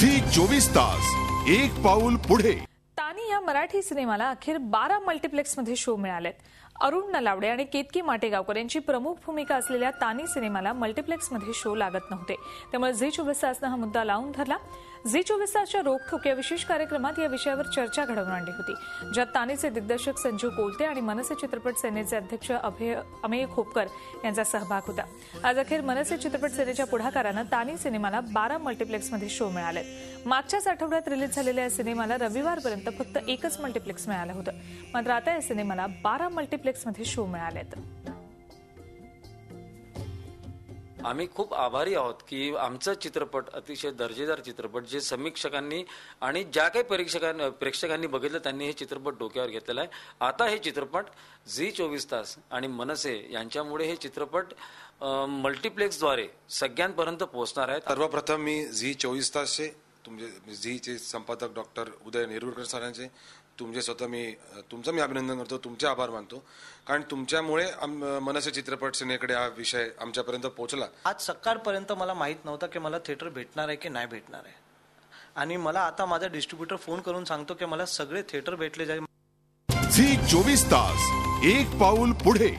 Zee चोवीस तास एक पाऊल पुढे. तानी या मराठी सिनेमाला अखेर बारा मल्टिप्लेक्समध्ये शो मिळालेत. अरुण नलावडे आणि केतकी माटेगावकर यांची प्रमुख भूमिका असलेल्या तानी सिनेमाला मल्टिप्लेक्समध्ये शो लागत नव्हते. त्यामुळे झी चोवीस तासनं हा मुद्दा लावून धरला. झी चोवीस तासच्या रोखोक या विशेष कार्यक्रमात या विषयावर चर्चा घडवून आणली होती. ज्यात तानीचे दिग्दर्शक संजू कोलते आणि मनसे चित्रपट सेनेचे अध्यक्ष अभय अमेय खोपकर यांचा सहभाग होता. आज अखेर मनसे चित्रपट सेनेच्या पुढाकारानं तानी सिनेमाला बारा मल्टिप्लेक्समध्ये शो मिळाले. मागच्याच आठवड्यात रिलीज झालेल्या या सिनेमाला रविवारपर्यंत फक्त एकच मल्टिप्लेक्स मिळालं होतं. मात्र आता या सिनेमाला बारा मल्टिप्लेक्स मल्टिप्लेक्समध्ये शो मिळालेत. आम्ही खूप आभारी आहोत की आमचा चित्रपट अतिशय दर्जेदार चित्रपट जे समीक्षकांनी आणि ज्या काही परीक्षकांनी प्रेक्षकांनी बघितलं त्यांनी हे चित्रपट डोक्यावर घेतलेला आहे. आता हे चित्रपट झी चोवीस तास आणि मनसे यांच्यामुळे हे चित्रपट मल्टिप्लेक्सद्वारे सगळ्यांपर्यंत पोहोचणार आहेत. सर्वप्रथम मी झी चोवीस तासचे तुमचे झीचे संपादक डॉक्टर उदय नेरुरकर सरांचे तुमचे स्वतः मी तुमचं मी अभिनंदन करतो तुमचे आभार मानतो. कारण तुमच्यामुळे मनसे चित्रपट सेनेकडे हा विषय आमच्यापर्यंत पोहोचला. आज सकाळपर्यंत मला माहीत नव्हतं की मला थिएटर भेटणार आहे की नाही भेटणार आहे. आणि मला आता माझा डिस्ट्रीब्युटर फोन करून सांगतो की मला सगळे थिएटर भेटले जाईल. झी चोवीस तास एक पाऊल पुढे.